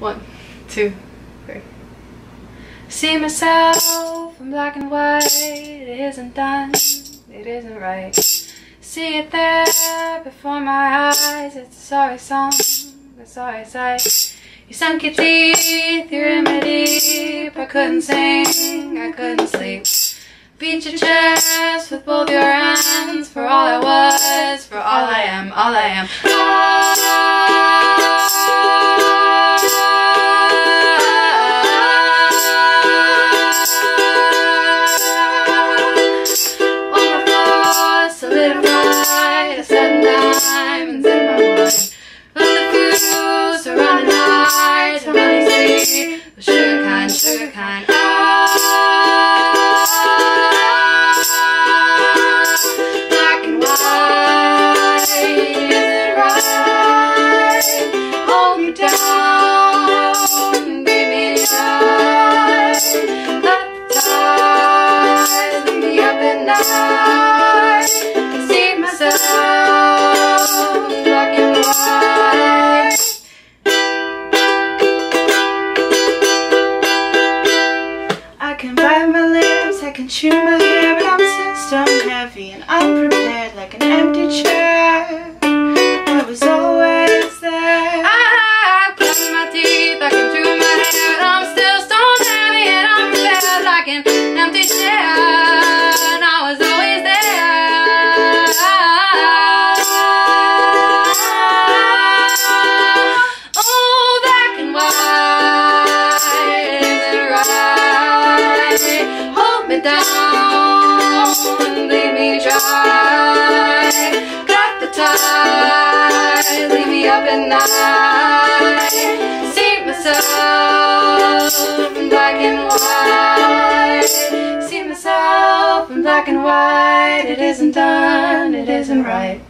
One, two, three. See myself in black and white. It isn't done. It isn't right. See it there before my eyes. It's a sorry song. A sorry sight. You sunk your teeth. You're in my deep. I couldn't sing. I couldn't sleep. Beat your chest with both your hands for all I was, for all I am, all I am. Can bite my lips, I can chew my hair, leave me dry. The leave me up at night. See myself in black and white. See myself in black and white. It isn't done, it isn't right.